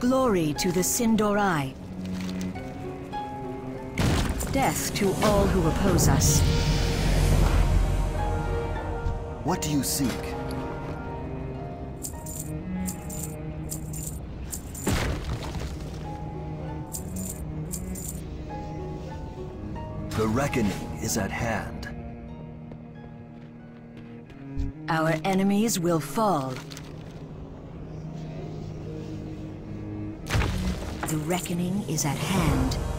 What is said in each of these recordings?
Glory to the Sin'dorei. Death to all who oppose us. What do you seek? The reckoning is at hand. Our enemies will fall. The reckoning is at hand.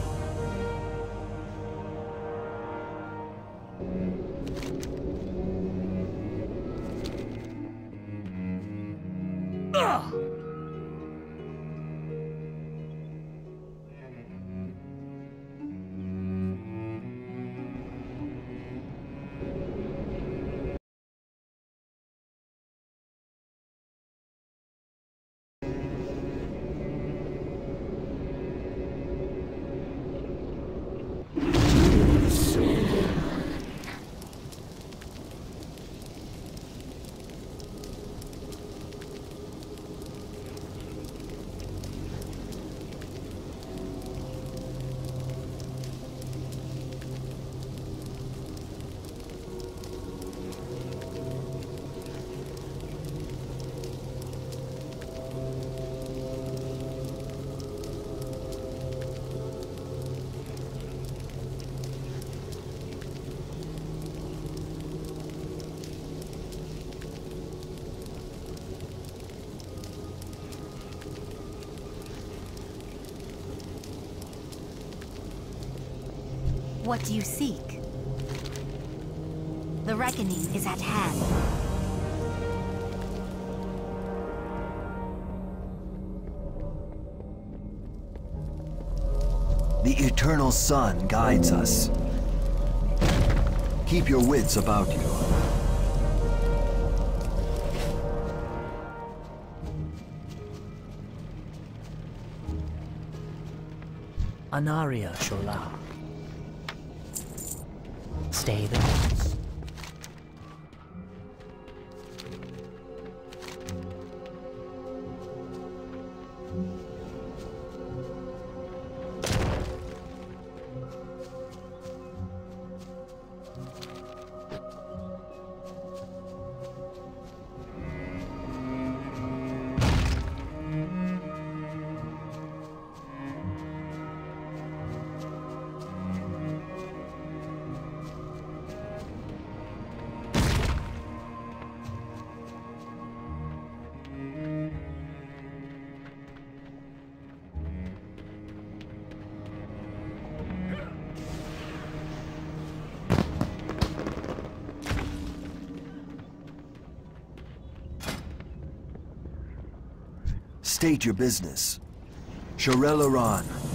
What do you seek? The reckoning is at hand. The eternal sun guides us. Keep your wits about you. Anaria Shola. State your business. Shorel'aran.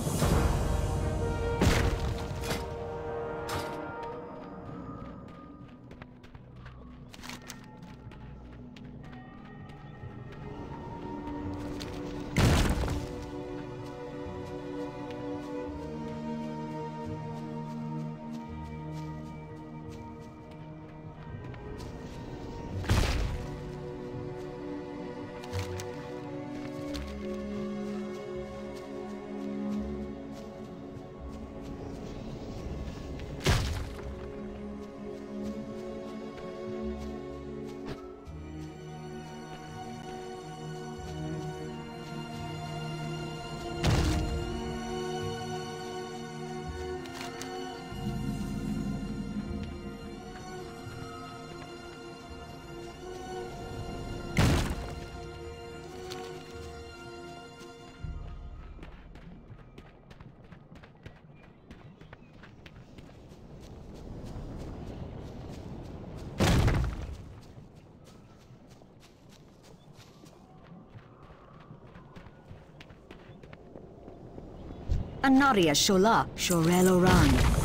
Anaria Shola, Shorel'aran.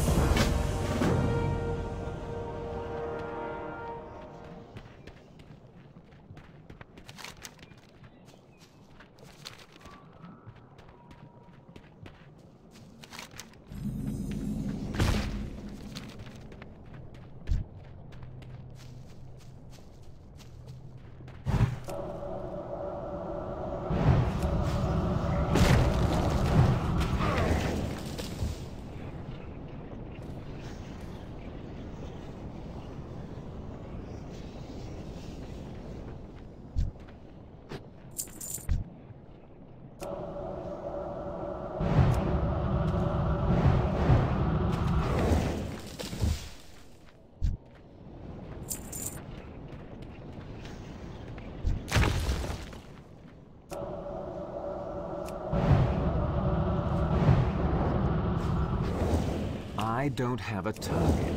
Don't have a target.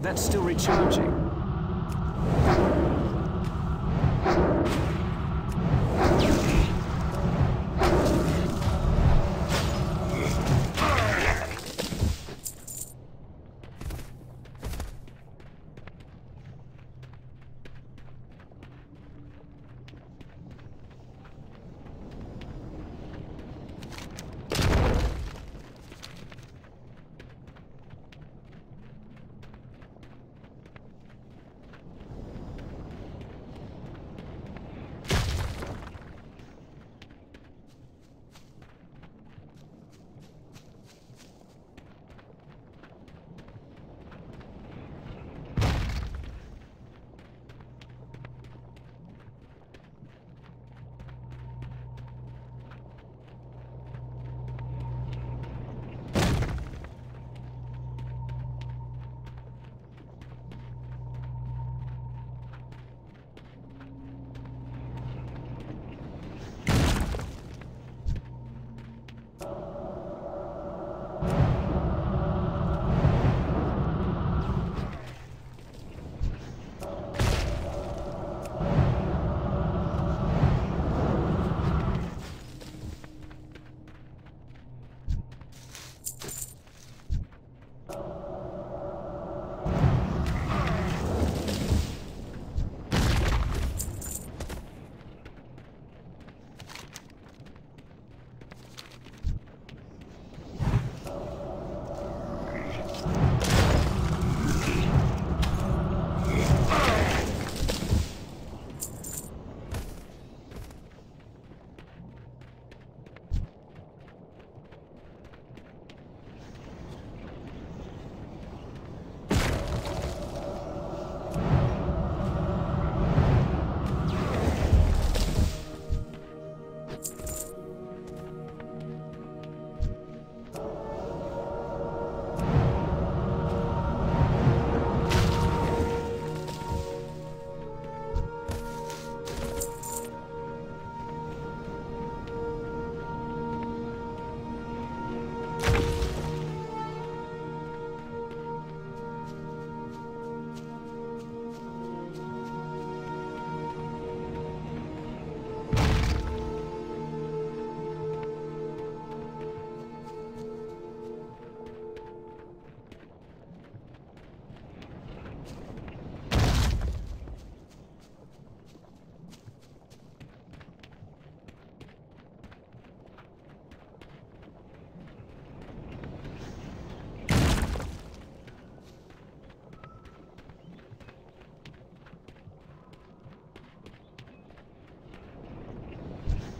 That's still recharging.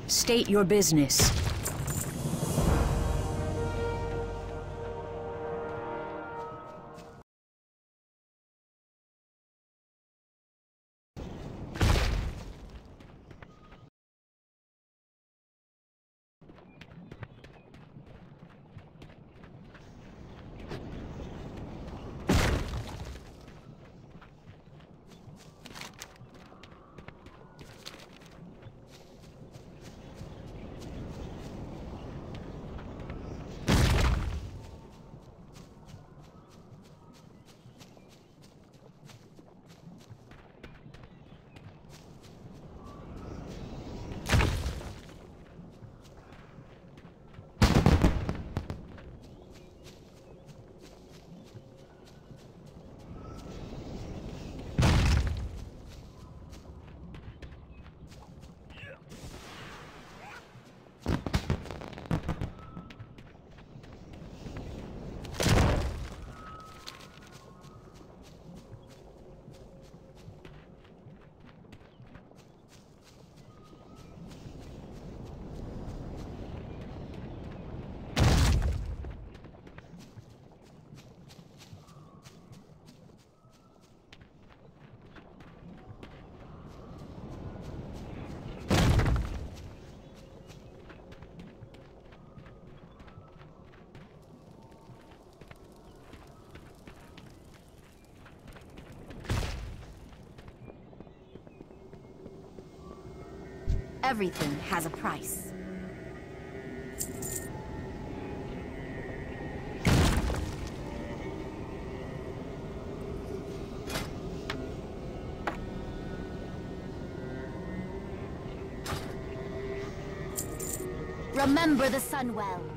State your business. Everything has a price. Remember the Sunwell.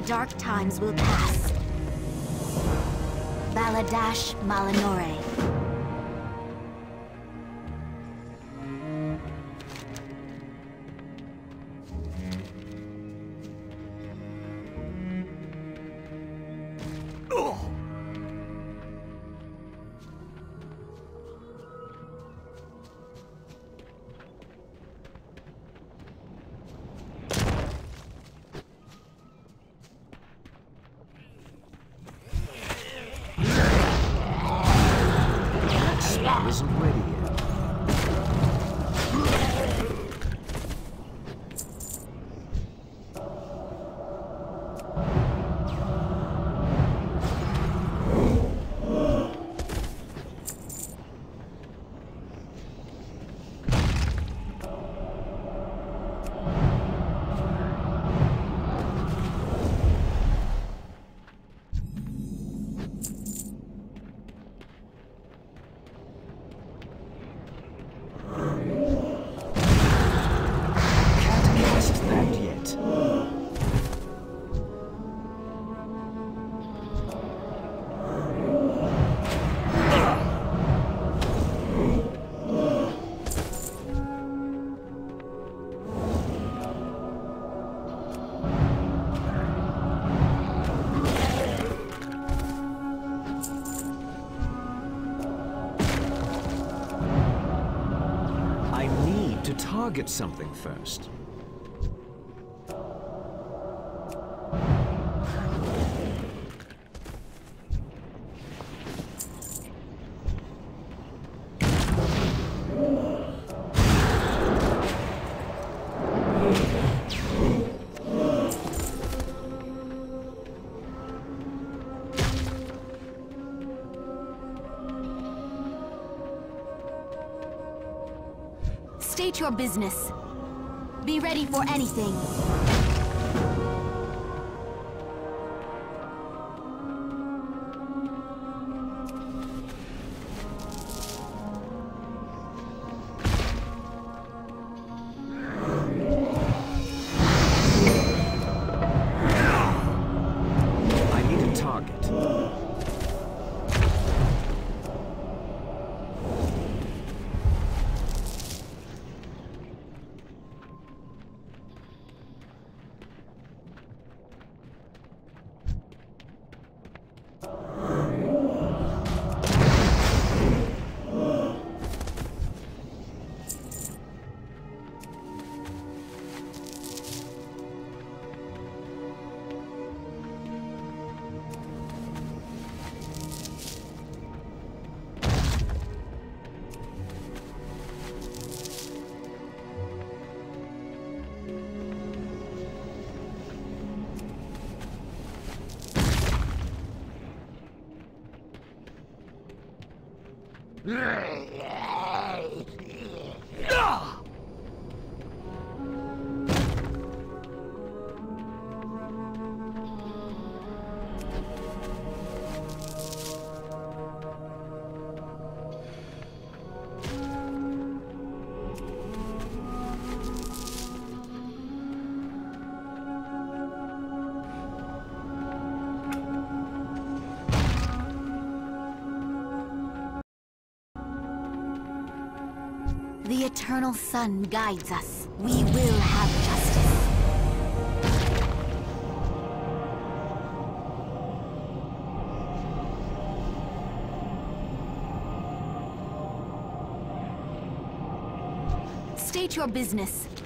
The dark times will pass. Baladash Malinore. Target something first. Your business. Be ready for anything. Eternal sun guides us. We will have justice. State your business.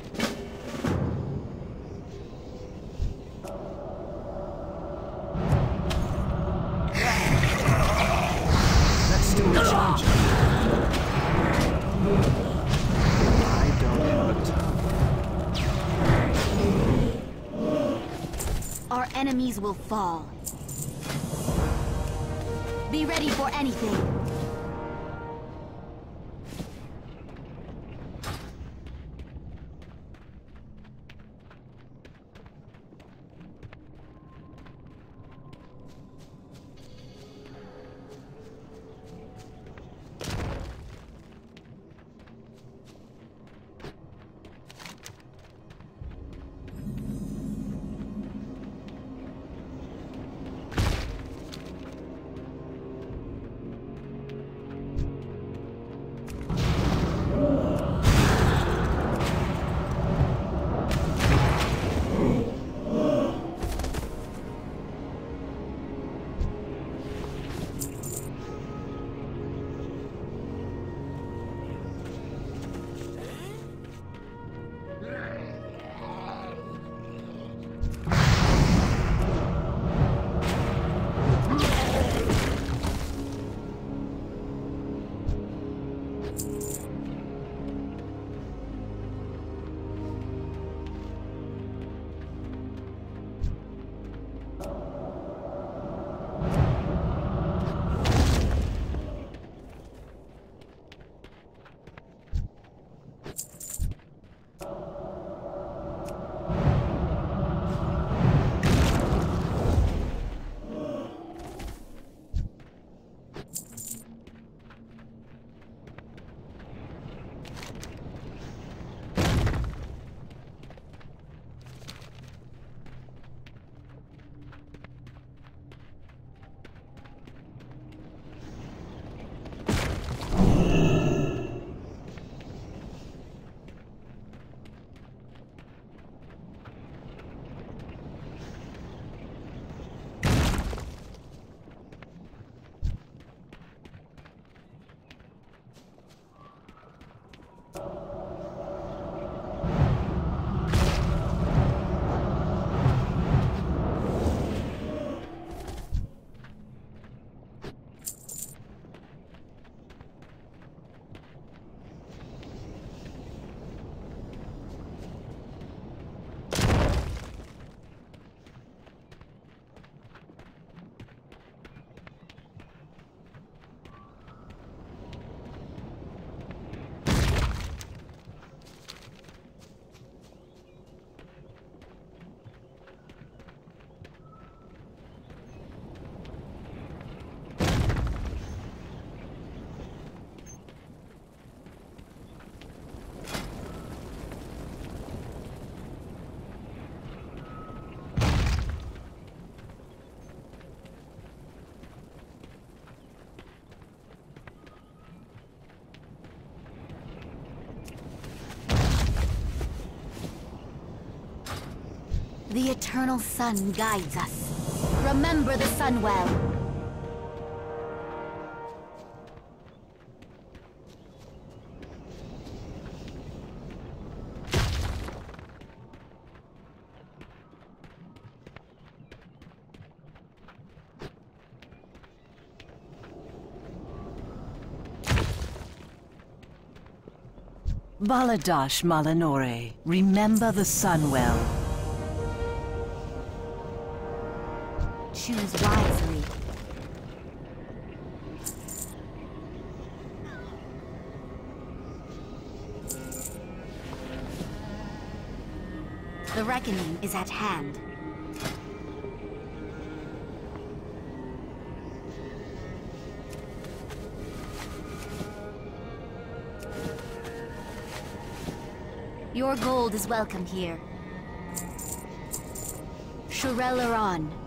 Will fall. Be ready for anything. Yeah. The eternal sun guides us. Remember the Sunwell. Baladash Malinore, remember the Sunwell. At hand. Your gold is welcome here. Shorel'aran.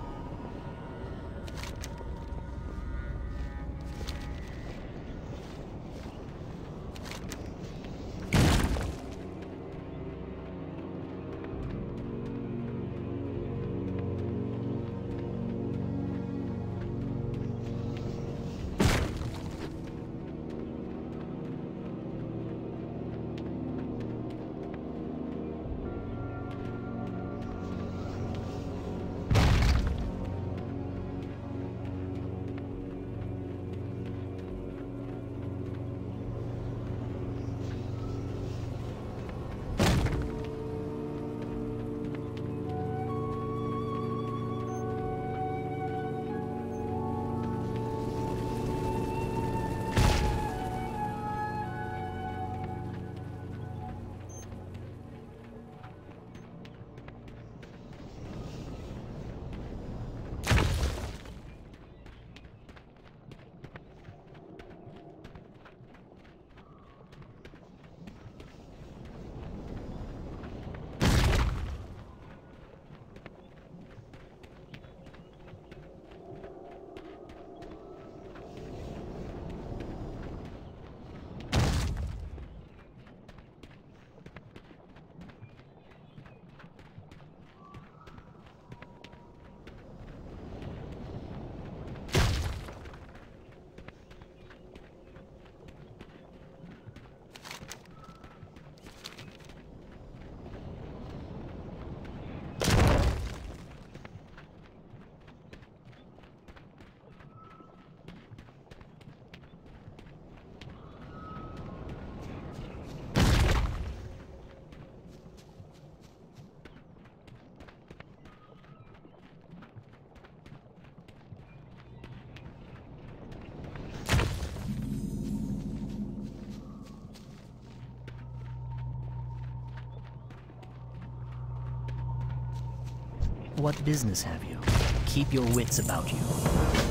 What business have you? Keep your wits about you.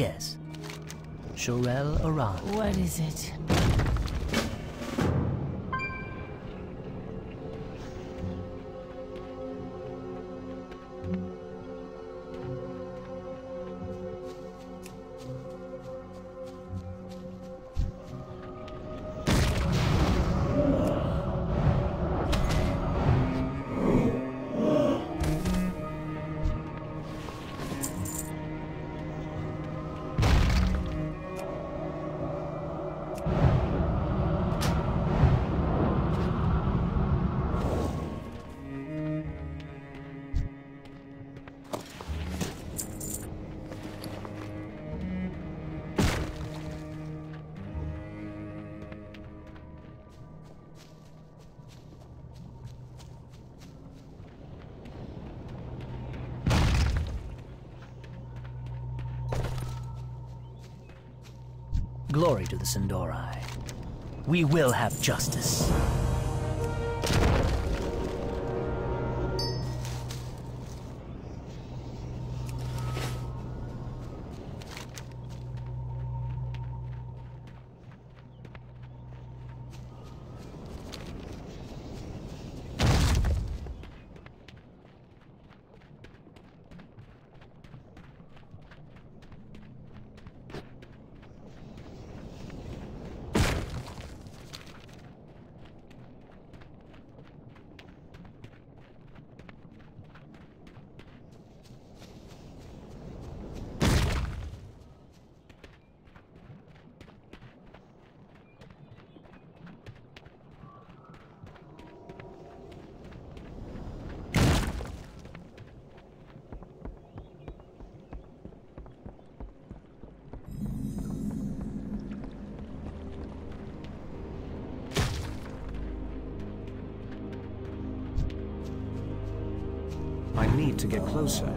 Yes. Shorel'aran. What is it? Glory to the Sin'dorei. We will have justice. Get closer.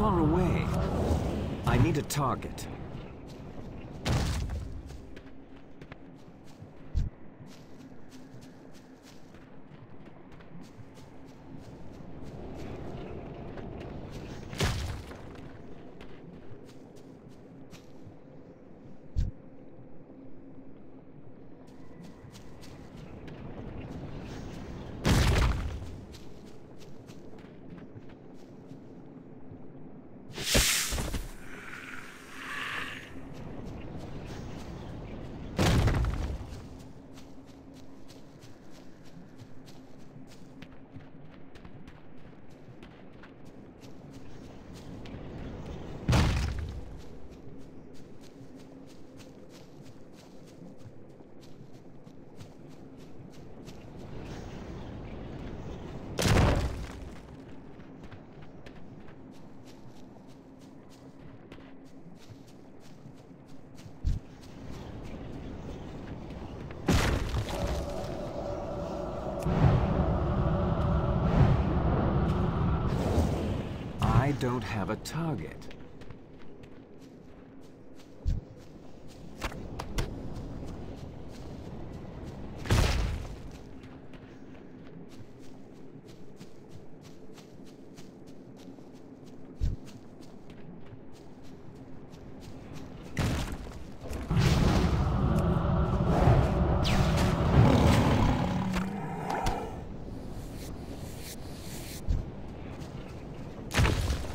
Far away. I need a target. I don't have a target.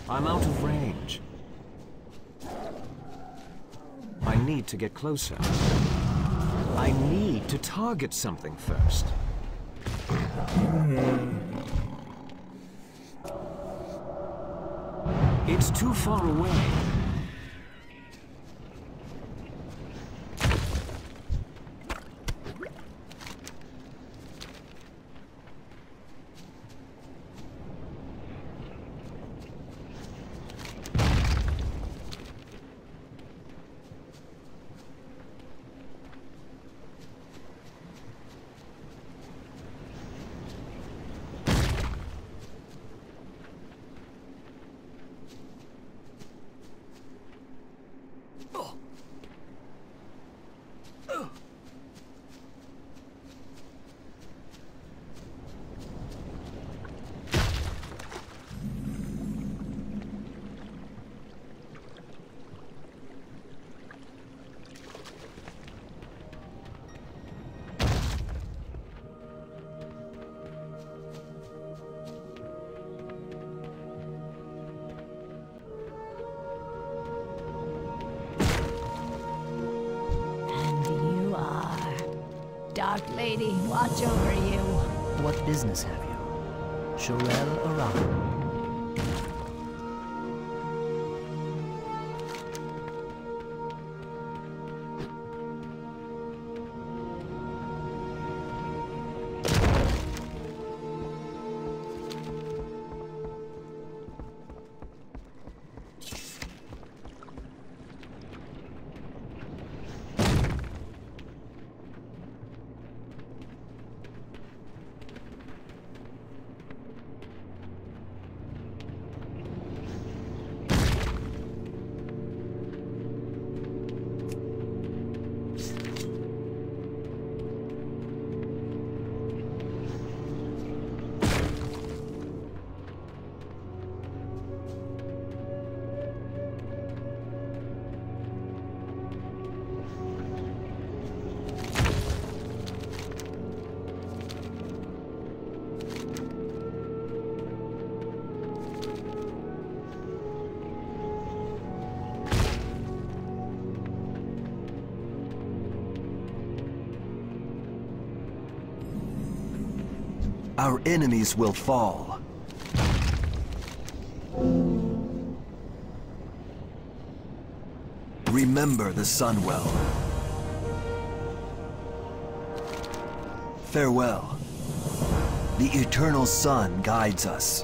I'm out of range. I need to get closer. I need to target something first. It's too far away. Lady, watch over you. What business have you? Shorel'aran. Our enemies will fall. Remember the Sunwell. Farewell. The eternal sun guides us.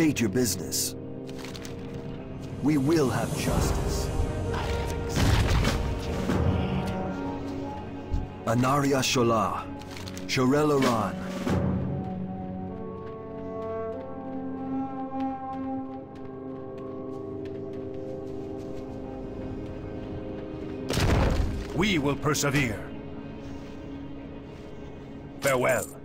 State your business. We will have justice. Anaria Shola, Shorel'aran. We will persevere. Farewell.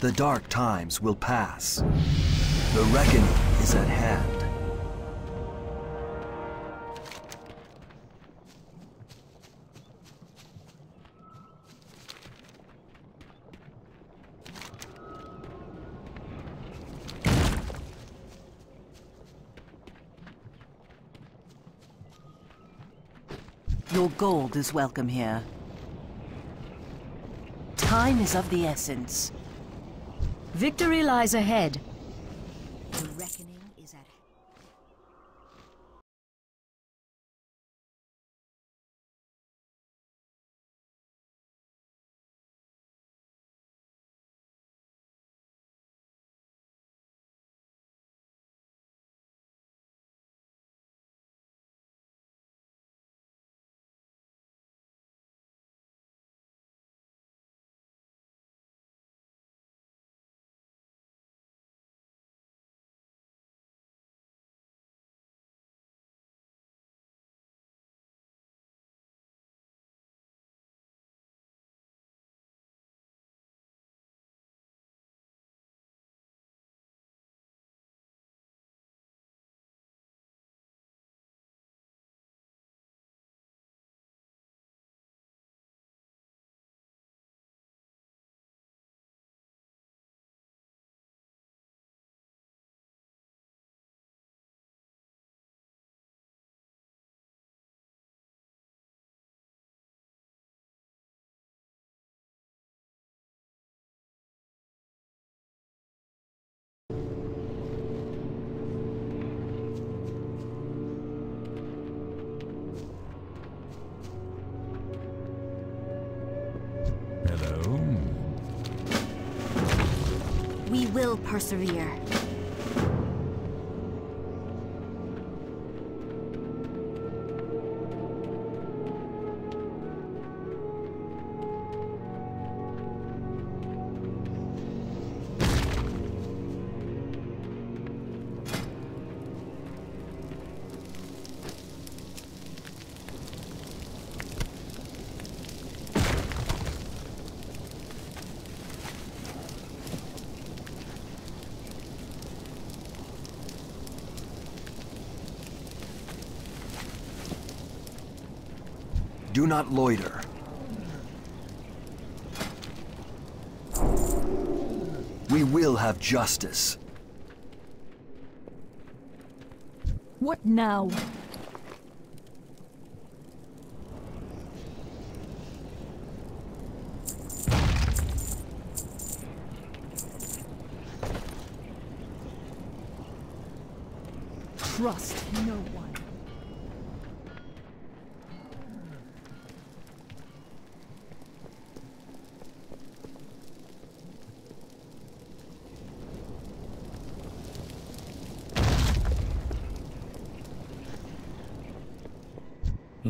The dark times will pass. The reckoning is at hand. Your gold is welcome here. Time is of the essence. Victory lies ahead. Will persevere. Do not loiter. We will have justice. What now?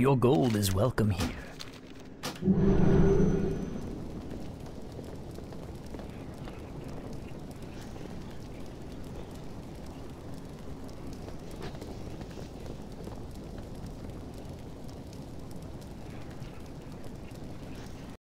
Your gold is welcome here.